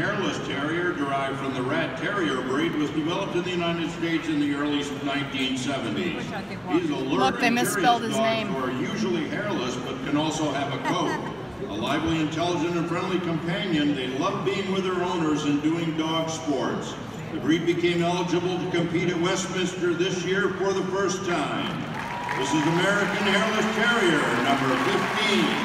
Hairless Terrier, derived from the Rat Terrier breed, was developed in the United States in the early 1970s. He's alert Look, they misspelled his name. Who are usually hairless but can also have a coat. a lively, intelligent, and friendly companion, they love being with their owners and doing dog sports. The breed became eligible to compete at Westminster this year for the first time. This is American Hairless Terrier, number 15.